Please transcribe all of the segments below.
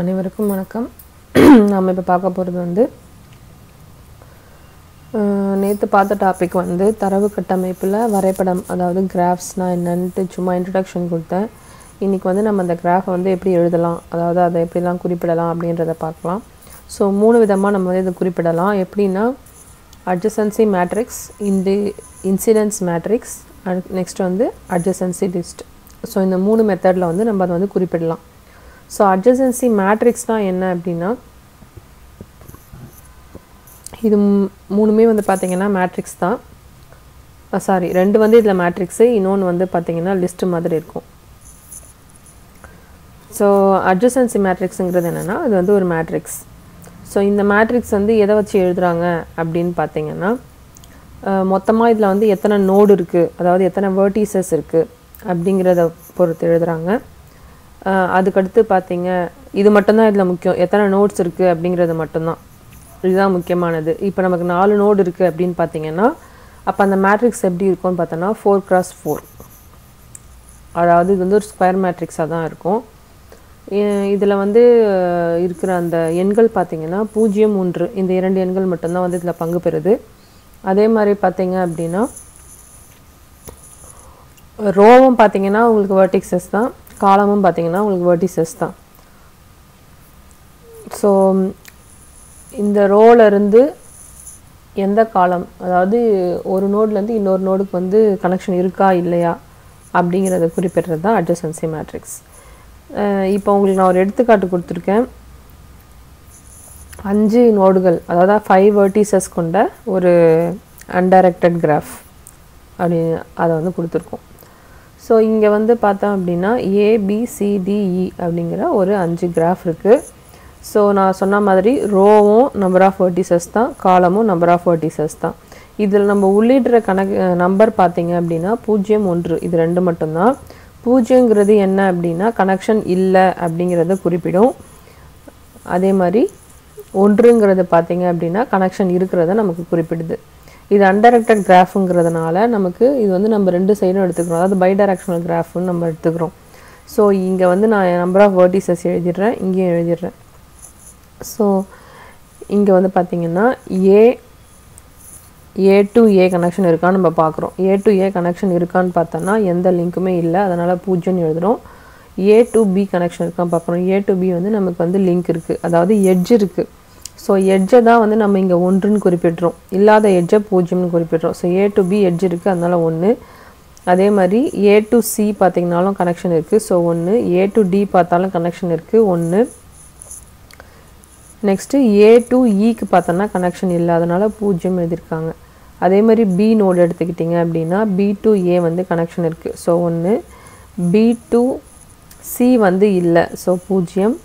அனைவருக்கும் வணக்கம். நாம் இப்போ பார்க்க போகிறது வந்து நேற்று பார்த்த டாபிக் வந்து தரவு கட்டமைப்பில் வரைபடம் அதாவது கிராஃப்ஸ்னால் என்னன்ட்டு சும்மா இன்ட்ரடக்ஷன் கொடுத்தேன். இன்றைக்கி வந்து நம்ம அந்த கிராஃபை வந்து எப்படி எழுதலாம் அதாவது அதை எப்படிலாம் குறிப்பிடலாம் அப்படின்றத பார்க்கலாம். ஸோ மூணு விதமாக நம்ம வந்து இதை குறிப்பிடலாம். எப்படின்னா அட்ஜசன்சி மேட்ரிக்ஸ் இன்டி இன்சிடென்ஸ் மேட்ரிக்ஸ் அண்ட் நெக்ஸ்ட் வந்து அட்ஜசன்சி லிஸ்ட் ஸோ இந்த மூணு மெத்தடில் வந்து நம்ம அதை வந்து குறிப்பிடலாம். ஸோ அட்ஜசன்சி மேட்ரிக்ஸ்னால் என்ன அப்படின்னா இது மூணுமே வந்து பார்த்தீங்கன்னா மேட்ரிக்ஸ் தான். சாரி ரெண்டு வந்து இதில் மேட்ரிக்ஸு இன்னொன்று வந்து பார்த்தீங்கன்னா லிஸ்ட் மாதிரி இருக்கும். ஸோ அட்ஜசன்சி மேட்ரிக்ஸுங்கிறது என்னென்னா இது வந்து ஒரு மேட்ரிக்ஸ் ஸோ இந்த மேட்ரிக்ஸ் வந்து எதை வச்சு எழுதுகிறாங்க அப்படின்னு பார்த்தீங்கன்னா மொத்தமாக இதில் வந்து எத்தனை நோடு இருக்குது அதாவது எத்தனை வேர்டிசஸ் இருக்குது அப்படிங்கிறத பொறுத்து எழுதுகிறாங்க அதுக்கடுத்து பார்த்தீங்க இது மட்டும்தான் இதில் முக்கியம். எத்தனை நோட்ஸ் இருக்குது அப்படிங்கிறது மட்டும்தான். இதுதான் முக்கியமானது. இப்போ நமக்கு நாலு நோடு இருக்குது அப்படின்னு பார்த்தீங்கன்னா அப்போ அந்த மேட்ரிக்ஸ் எப்படி இருக்கும்னு பார்த்தோன்னா ஃபோர் கிராஸ் ஃபோர் அதாவது இது வந்து ஒரு ஸ்கொயர் மேட்ரிக்ஸாக தான் இருக்கும். இதில் வந்து இருக்கிற அந்த எண்கள் பார்த்திங்கன்னா பூஜ்ஜியம் ஒன்று. இந்த இரண்டு எண்கள் மட்டும்தான் வந்து இதில் பங்கு பெறுது. அதே மாதிரி பார்த்தீங்க அப்படின்னா ரோவும் பார்த்தீங்கன்னா உங்களுக்கு வெர்டிக்ஸஸ் தான். காலமும் பார்த்திங்கன்னா உங்களுக்கு வெர்டிசஸ் தான். ஸோ இந்த ரோலருந்து எந்த காலம் அதாவது ஒரு நோட்லேருந்து இன்னொரு நோடுக்கு வந்து கனெக்ஷன் இருக்கா இல்லையா அப்படிங்கிறத குறிப்பிடுறது தான் அட்ஜசன்சி மேட்ரிக்ஸ் இப்போ உங்களுக்கு நான் ஒரு எடுத்துக்காட்டு கொடுத்துருக்கேன். அஞ்சு நோடுகள் அதாவது ஃபைவ் வேர்டிசஸ் கொண்ட ஒரு அன்டைரக்டட் கிராஃப் அப்படி அதை வந்து கொடுத்துருக்கோம். ஸோ இங்கே வந்து பார்த்தோம் அப்படின்னா ஏபிசிடிஇ e அப்படிங்கிற ஒரு அஞ்சு கிராஃப் இருக்குது ஸோ நான் சொன்ன மாதிரி ரோவும் நம்பர் ஆஃப் வர்டிசஸ் தான் காலமும் நம்பர் ஆஃப் வர்டிசஸ் தான். இதில் நம்ம உள்ளிடுற கணக்கு நம்பர் பார்த்தீங்க அப்படின்னா பூஜ்ஜியம் ஒன்று. இது ரெண்டு மட்டும்தான். பூஜ்ஜியங்கிறது என்ன அப்படின்னா கனெக்ஷன் இல்லை அப்படிங்கிறத குறிப்பிடும். அதே மாதிரி ஒன்றுங்கிறது பார்த்தீங்க அப்படின்னா கனெக்ஷன் இருக்கிறத நமக்கு குறிப்பிடுது. இது அன்டைரக்டட் கிராஃபுங்கிறதுனால நமக்கு இது வந்து நம்ம ரெண்டு சைடும் எடுத்துக்கிறோம். அதாவது பை டைரக்ஷனல் கிராஃப்னு நம்ம எடுத்துக்கிறோம். ஸோ இங்கே வந்து நான் நம்பர் ஆஃப் வேர்டிசஸ் எழுதிடுறேன். இங்கேயும் எழுதிடுறேன். ஸோ இங்கே வந்து பார்த்திங்கன்னா ஏ ஏ டு ஏ கனெக்ஷன் இருக்கான்னு நம்ம பார்க்குறோம் ஏ டு ஏ கனெக்ஷன் இருக்கான்னு பார்த்தோன்னா எந்த லிங்க்குமே இல்லை. அதனால் பூஜ்ஜியம்னு எழுதுகிறோம் ஏ டு பி கனெக்ஷன் இருக்கான்னு பார்க்குறோம் ஏ டு பி வந்து நமக்கு வந்து லிங்க் இருக்குது அதாவது எட்ஜ் இருக்குது ஸோ எட்ஜை தான் வந்து நம்ம இங்கே ஒன்றுன்னு குறிப்பிடுறோம். இல்லாத எட்ஜை பூஜ்ஜியம்னு குறிப்பிடுறோம். So A to B edge இருக்குது அதனால் ஒன்று அதே மாதிரி ஏ டு சி பார்த்தீங்கனாலும் கனெக்ஷன் இருக்குது ஸோ ஒன்று ஏ டு டி பார்த்தாலும் கனெக்ஷன் இருக்குது ஒன்று நெக்ஸ்ட்டு ஏ டு e இக்கு பார்த்தோன்னா கனெக்ஷன் இல்லை. அதனால் பூஜ்ஜியம் எழுதியிருக்காங்க. அதே மாதிரி பி நோடு எடுத்துக்கிட்டிங்க அப்படின்னா பி டு ஏ வந்து கனெக்ஷன் இருக்குது ஸோ ஒன்று பி டு சி வந்து இல்லை. ஸோ பூஜ்ஜியம்.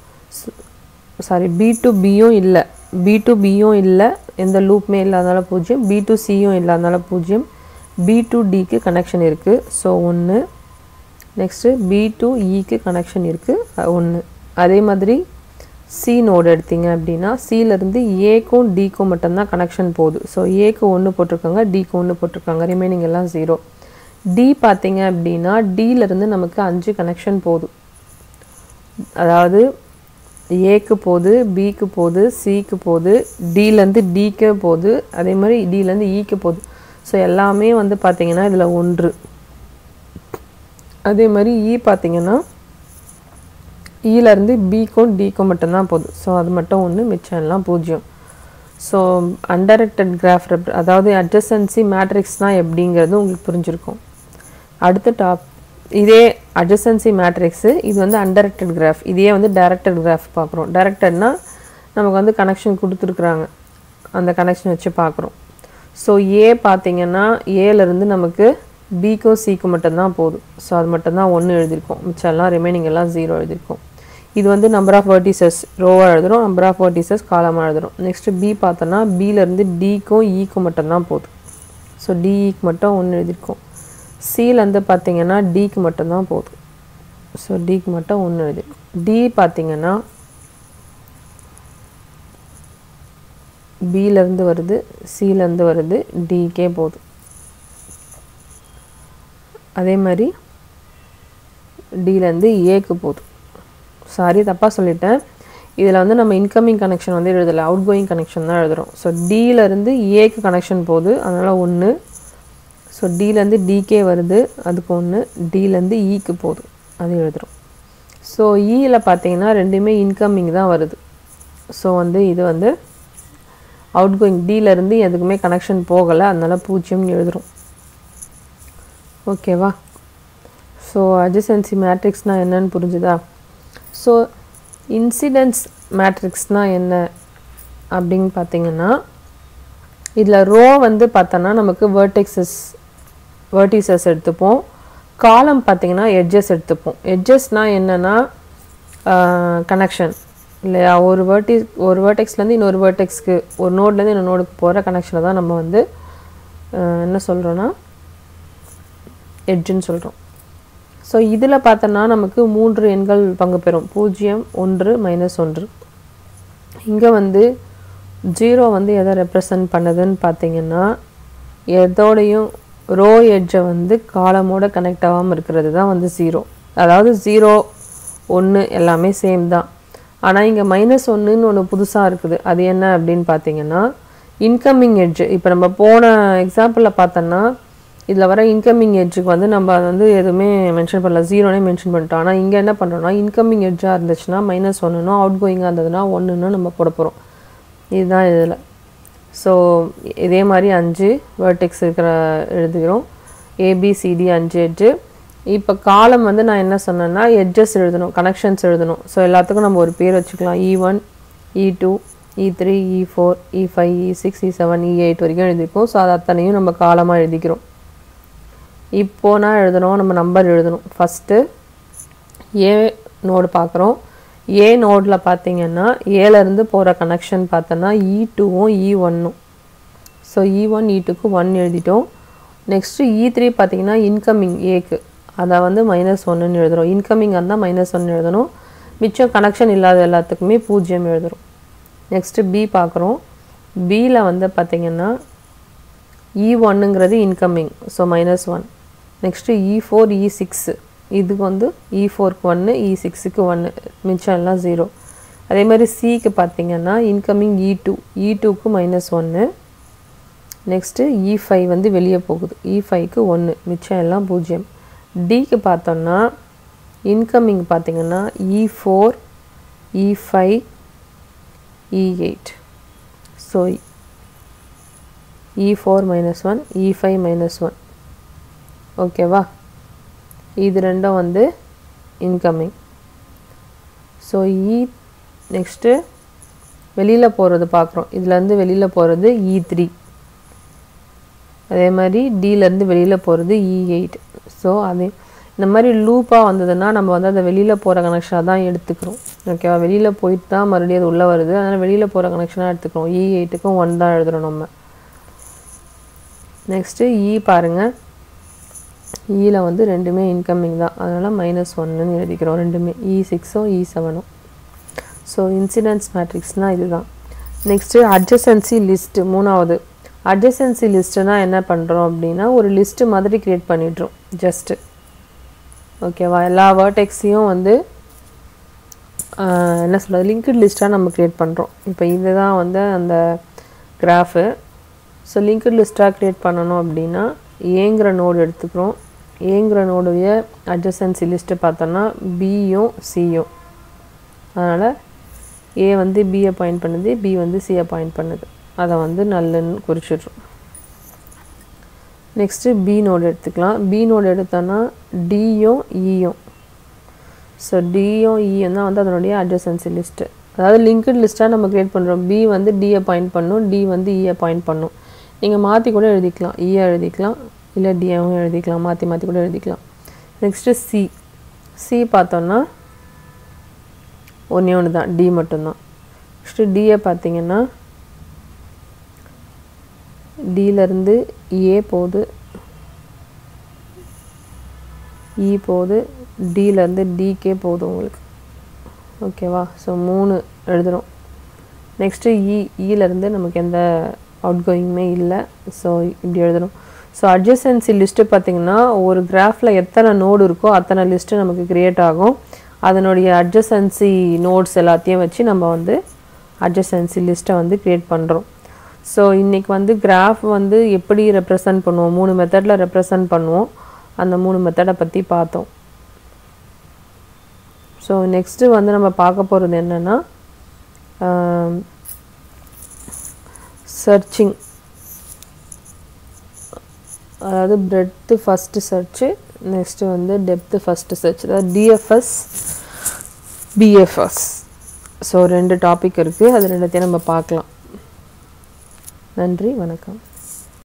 சாரி பி டு பியும் இல்லை. பி டு பியும் இல்லை. எந்த லூப்புமே இல்லாதனால பூஜ்ஜியம். பி டு சியும் இல்லாதனால பூஜ்ஜியம். பி டு டிக்கு கனெக்ஷன் இருக்குது ஸோ ஒன்று நெக்ஸ்ட்டு பி டு இக்கு கனெக்ஷன் இருக்குது ஒன்று அதே மாதிரி சி நோடு எடுத்தீங்க அப்படின்னா சியிலேருந்து ஏக்கும் டிக்கும் மட்டும்தான் கனெக்ஷன் போகுது. ஸோ ஏக்கு ஒன்று போட்டிருக்காங்க டிக்கு ஒன்று போட்டிருக்காங்க. ரிமைனிங் எல்லாம் ஜீரோ டி பார்த்தீங்க அப்படின்னா டியிலேருந்து நமக்கு அஞ்சு கனெக்ஷன் போகுது. அதாவது ஏக்கு போகுது பிக்கு போகுது சிக்கு போகுது டிலேருந்து டிக்கே போகுது அதே மாதிரி டிலேருந்து ஈக்கு போகுது. ஸோ எல்லாமே வந்து பார்த்திங்கன்னா இதில் ஒன்று. அதே மாதிரி e இ பார்த்திங்கன்னா இலேருந்து பிக்கும் டிக்கும் மட்டும்தான் போகுது. ஸோ அது மட்டும் ஒன்று மிச்சம் எல்லாம் பூஜ்ஜியம். ஸோ அன்டைரக்டட் கிராஃப் அதாவது அட்ஜசன்சி மேட்ரிக்ஸ்னால் எப்படிங்கிறது உங்களுக்கு புரிஞ்சிருக்கும். அடுத்த டாப் இதே அட்ஜசன்சி மேட்ரிக்ஸு இது வந்து அன்டெரக்டட் கிராஃப் இதே வந்து டைரக்டட் கிராஃப் பார்க்குறோம். டைரக்டட்னா நமக்கு வந்து கனெக்ஷன் கொடுத்துருக்குறாங்க. அந்த கனெக்ஷன் வச்சு பார்க்குறோம். ஸோ ஏ பார்த்தீங்கன்னா ஏலேருந்து நமக்கு பிக்கும் சிக்கும் மட்டும்தான் போதும். ஸோ அது மட்டும்தான் ஒன்று எழுதியிருக்கோம். மிச்சம்லாம் ரிமைனிங் எல்லாம் ஜீரோ எழுதியிருக்கோம். இது வந்து நம்பர் ஆஃப் வெர்டிசஸ் ரோவாக எழுதுகிறோம் நம்பர் ஆஃப் வெர்டிசஸ் காலமாக எழுதுகிறோம் நெக்ஸ்ட்டு பி பார்த்தோன்னா பியிலேருந்து டிக்கும் ஈக்கும் e மட்டும்தான் போதும். ஸோ டிஇக்கு மட்டும் ஒன்று எழுதியிருக்கோம். சிலேருந்து பார்த்தீங்கன்னா டிக்கு மட்டும்தான் போதும் ஸோ டிக்கு மட்டும் ஒன்று எழுதியிருக்கோம் டி பார்த்தீங்கன்னா பிலேருந்து வருது சிலேருந்து வருது டிக்கே போதும் அதே மாதிரி டிலேருந்து ஏக்கு போதும் சாரி தப்பாக சொல்லிட்டேன். இதில் வந்து நம்ம இன்கமிங் கனெக்ஷன் வந்து எழுதலை. அவுட் கோயிங் கனெக்ஷன் தான் எழுதுகிறோம் ஸோ டியிலேருந்து ஏக்கு கனெக்ஷன் போகுது. அதனால் ஒன்று ஸோ டிலேருந்து டிகே வருது. அதுக்கு ஒன்று டிலேருந்து ஈக்கு e போகுது. அது எழுதுகிறோம் ஸோ இயில் e பார்த்தீங்கன்னா ரெண்டுமே இன்கமிங் தான் வருது. ஸோ வந்து இது வந்து அவுட் கோயிங் டிலேருந்து எதுக்குமே கனெக்ஷன் போகலை. அதனால் பூஜ்ஜியம்னு எழுதுகிறோம் ஓகேவா ஸோ அட்ஜசன்சி மேட்ரிக்ஸ்னால் என்னன்னு புரிஞ்சுதா? ஸோ இன்சிடென்ஸ் மேட்ரிக்ஸ்னால் என்ன அப்படின்னு பார்த்தீங்கன்னா இதில் ரோ வந்து பார்த்தோன்னா நமக்கு வேர்டெக்ஸஸ் வேர்டிசஸ் எடுத்துப்போம். காலம் பார்த்திங்கன்னா எட்ஜஸ் எடுத்துப்போம். எட்ஜஸ்னால் என்னென்னா கனெக்ஷன் இல்லையா? ஒரு வேர்டி ஒரு வேர்டெக்ஸ்லேருந்து இன்னொரு வேர்டெக்ஸ்க்கு ஒரு நோட்லேருந்து இன்னொரு நோடுக்கு போகிற கனெக்ஷனை தான் நம்ம வந்து என்ன சொல்கிறோன்னா எட்ஜுன்னு சொல்கிறோம் ஸோ இதில் பார்த்தோன்னா நமக்கு மூன்று எண்கள் பங்கு பெறும். பூஜ்ஜியம் ஒன்று மைனஸ் ஒன்று. இங்கே வந்து ஜீரோ வந்து எதை ரெப்ரசன்ட் பண்ணுதுன்னு பார்த்தீங்கன்னா எதோடையும் ரோ எட்ஜை வந்து காலமோட கனெக்ட் ஆகாமல் இருக்கிறது தான் வந்து ஜீரோ அதாவது ஜீரோ ஒன்று எல்லாமே சேம் தான். ஆனால் இங்கே மைனஸ் ஒன்றுன்னு ஒன்று புதுசாக இருக்குது. அது என்ன அப்படின்னு பார்த்தீங்கன்னா இன்கமிங் எட்ஜு இப்போ நம்ம போன எக்ஸாம்பிளில் பார்த்தோன்னா இதில் வர இன்கமிங் எட்ஜுக்கு வந்து நம்ம அதை வந்து எதுவுமே மென்ஷன் பண்ணல. ஜீரோனே மென்ஷன் பண்ணிட்டோம். ஆனால் இங்கே என்ன பண்ணுறோம்னா இன்கமிங் எட்ஜாக இருந்துச்சுன்னா மைனஸ் ஒன்றுனும் அவுட் கோயிங்காக இருந்ததுன்னா ஒன்றுன்னு நம்ம போட போகிறோம் இதுதான் இதில். ஸோ இதே மாதிரி அஞ்சு வேர்டெக்ஸ் இருக்கிற எழுதுகிறோம். ஏபிசிடி அஞ்சு எட்ஜு இப்போ காலம் வந்து நான் என்ன சொன்னேன்னா எட்ஜஸ் எழுதணும் கனெக்ஷன்ஸ் எழுதணும். ஸோ எல்லாத்துக்கும் நம்ம ஒரு பேர் வச்சுக்கலாம். E one E two E three E four E five E six E seven E eight வரைக்கும் எழுதியிருக்கோம் ஸோ அது அத்தனையும் நம்ம காலமாக எழுதிக்கிறோம். இப்போ நான் எழுதணும் நம்ம நம்பர் எழுதணும். ஃபஸ்ட்டு ஏ நோடு பார்க்குறோம். ஏ நோடில் பார்த்தீங்கன்னா ஏலேருந்து போகிற கனெக்ஷன் பார்த்தோன்னா இ e டூவும் இ e ஒன்னும் so E e one E டூக்கு ஒன் எழுதிட்டோம். நெக்ஸ்ட்டு இ த்ரீ பார்த்தீங்கன்னா இன்கமிங் ஏக்கு அதை வந்து மைனஸ் ஒன்றுன்னு எழுதுகிறோம் இன்கமிங் இருந்தால் மைனஸ் ஒன்று எழுதணும். மிச்சம் கனெக்ஷன் இல்லாத எல்லாத்துக்குமே பூஜ்ஜியம் எழுதுகிறோம் நெக்ஸ்ட்டு பி பார்க்குறோம் பியில் வந்து பார்த்திங்கன்னா E ஒன்னுங்கிறது incoming so minus one next E four E six இதுக்கு வந்து e இ ஃபோருக்கு ஒன்று இ e சிக்ஸுக்கு ஒன்று மிச்சம் எல்லாம் ஜீரோ அதே மாதிரி சிக்கு பார்த்தீங்கன்னா இன்கமிங் இ டூ இ டூக்கு மைனஸ் ஒன்று நெக்ஸ்ட்டு இ ஃபைவ் வந்து வெளியே போகுது. இ ஃபைவ்க்கு ஒன்று மிச்சம் எல்லாம் பூஜ்ஜியம். டிக்கு பார்த்தோம்னா இன்கமிங் பார்த்தீங்கன்னா E four E five E eight so E four minus one E five minus one ஓகேவா இது ரெண்டும் வந்து incoming so E e next வெளியில் போகிறது பார்க்குறோம் இதுலேருந்து வெளியில் போகிறது இ e த்ரீ அதே மாதிரி டிலேருந்து வெளியில் போகிறது இ e எயிட் ஸோ அதே இந்த மாதிரி லூப்பாக வந்ததுன்னா நம்ம வந்து அதை வெளியில் போகிற கனெக்ஷனாக தான் எடுத்துக்கிறோம். ஓகேவா வெளியில் போயிட்டு தான் மறுபடியும் அது உள்ளே வருது. அதனால் வெளியில் போகிற கனெக்ஷனாக எடுத்துக்கிறோம். இ எயிட்டுக்கும் ஒன் தான் எழுதுகிறோம் நம்ம. நெக்ஸ்ட்டு இ பாருங்கள் E ஈயில் வந்து ரெண்டுமே இன்கம்மிங் தான். அதனால் மைனஸ் ஒன்னுன்னு எழுதிக்கிறோம். ரெண்டுமே இ சிக்ஸும் இ செவனும் ஸோ இன்சிடென்ஸ் மேட்ரிக்ஸ்னால் இதுதான். நெக்ஸ்ட்டு அட்ஜசன்சி லிஸ்ட்டு மூணாவது. அட்ஜசன்சி லிஸ்ட்டுனால் என்ன பண்ணுறோம் அப்படின்னா ஒரு லிஸ்ட்டு மாதிரி க்ரியேட் பண்ணிடுறோம். ஜஸ்ட்டு ஓகேவா எல்லா வேர்டெக்ஸையும் வந்து என்ன சொல்கிறது லிங்க்டு லிஸ்ட்டாக நம்ம க்ரியேட் பண்ணுறோம் இப்போ இதுதான் வந்து அந்த கிராஃபு ஸோ லிங்க்டு லிஸ்ட்டாக க்ரியேட் பண்ணணும் அப்படின்னா ஏங்கிற நோடு எடுத்துக்கிறோம். ஏங்கிறனோடைய அட்ஜசன்சி லிஸ்ட்டு பார்த்தோன்னா பியும் சியும் அதனால் ஏ வந்து பியை பாயிண்ட் பண்ணுது பி வந்து சியை பாயிண்ட் பண்ணுது. அதை வந்து நல்லன்னு குறிச்சிடுறோம். நெக்ஸ்ட்டு பி நோடு எடுத்துக்கலாம். பி நோடு எடுத்தோன்னா டியும் இயும் e ஸோ டியும் இயும் e தான் வந்து அதனுடைய அட்ஜசன்சி லிஸ்ட்டு அதாவது லிங்க்டு லிஸ்ட்டாக நம்ம க்ரியேட் பண்ணுறோம் பி வந்து டியை பாயிண்ட் பண்ணும் டி வந்து e ஈயை பாயிண்ட் பண்ணும். நீங்கள் மாற்றி கூட எழுதிக்கலாம். ஈயை எழுதிக்கலாம். இல்லை டியாவும் e, எழுதிக்கலாம் மாற்றி மாற்றி கூட எழுதிக்கலாம். நெக்ஸ்ட்டு சி சி பார்த்தோன்னா ஒன்றே ஒன்று தான் டி மட்டும்தான் நெக்ஸ்ட்டு டியை பார்த்தீங்கன்னா டியிலேருந்து ஏ போகுது இ e போகுது டியிலேருந்து டிகே போகுது உங்களுக்கு. ஓகேவா ஸோ மூணு எழுதுகிறோம் நெக்ஸ்ட்டு e, இ இலேருந்து நமக்கு எந்த அவுட் கோயிங்குமே இல்லை. ஸோ இப்படி எழுதணும் ஸோ அட்ஜசன்சி லிஸ்ட்டு பார்த்திங்கன்னா ஒரு கிராஃபில் எத்தனை நோடு இருக்கோ அத்தனை லிஸ்ட்டு நமக்கு க்ரியேட் ஆகும். அதனுடைய அட்ஜசன்சி நோட்ஸ் எல்லாத்தையும் வச்சு நம்ம வந்து அட்ஜசன்சி லிஸ்ட்டை வந்து க்ரியேட் பண்ணுறோம் ஸோ இன்றைக்கி வந்து கிராஃப் வந்து எப்படி ரெப்ரசன்ட் பண்ணுவோம்? மூணு மெத்தடில் ரெப்ரசன்ட் பண்ணுவோம். அந்த மூணு மெத்தடை பற்றி பார்த்தோம். ஸோ நெக்ஸ்ட்டு வந்து நம்ம பார்க்க போகிறது என்னென்னா சர்ச்சிங் அதாவது பிரெட்த்து ஃபஸ்ட்டு சர்ச்சு நெக்ஸ்ட்டு வந்து டெப்த்து ஃபஸ்ட்டு சர்ச் அதாவது டிஎஃப்எஸ் பிஎஃப்எஸ் ஸோ ரெண்டு டாபிக் இருக்குது அது ரெண்டுத்தையும் நம்ம பார்க்கலாம். நன்றி வணக்கம்.